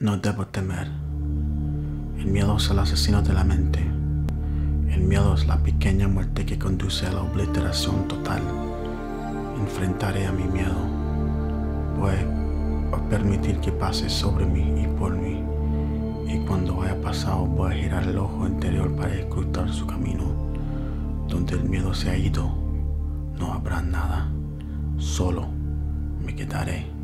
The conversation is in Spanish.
No debo temer. El miedo es el asesino de la mente. El miedo es la pequeña muerte que conduce a la obliteración total. Enfrentaré a mi miedo. Voy a permitir que pase sobre mí y por mí. Y cuando haya pasado voy a girar el ojo interior para escrutar su camino. Donde el miedo se ha ido, no habrá nada. Solo me quedaré.